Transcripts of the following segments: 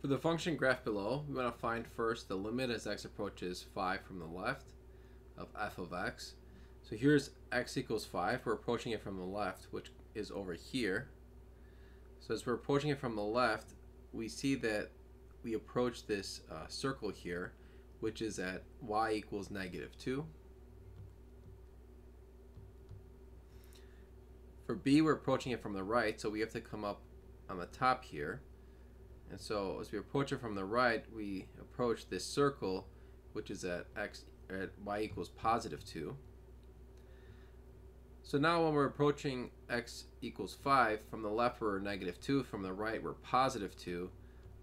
For the function graph below, we want to find first the limit as x approaches 5 from the left of f of x. So here's x equals 5. We're approaching it from the left, which is over here. So as we're approaching it from the left, we see that we approach this uh, circle here, which is at y equals negative 2. For b, we're approaching it from the right, so we have to come up on the top here. And so as we approach it from the right, we approach this circle, which is at x at y equals positive 2. So now when we're approaching x equals 5, from the left we're negative 2, from the right we're positive 2.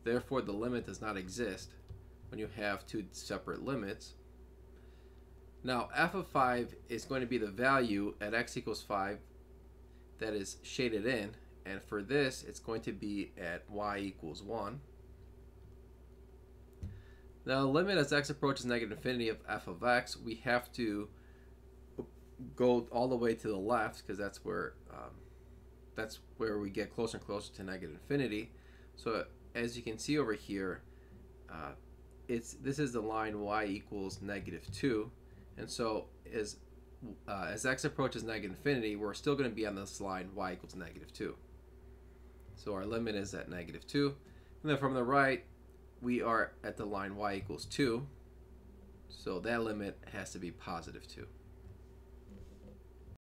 Therefore the limit does not exist when you have two separate limits. Now f of 5 is going to be the value at x equals 5 that is shaded in and for this it's going to be at y equals 1. Now the limit as x approaches negative infinity of f of x, we have to go all the way to the left because that's where um, that's where we get closer and closer to negative infinity. So as you can see over here, uh, it's this is the line y equals negative 2 and so as uh, as x approaches negative infinity we're still going to be on this line y equals negative 2 so our limit is at negative 2. And then from the right, we are at the line y equals 2. So that limit has to be positive 2.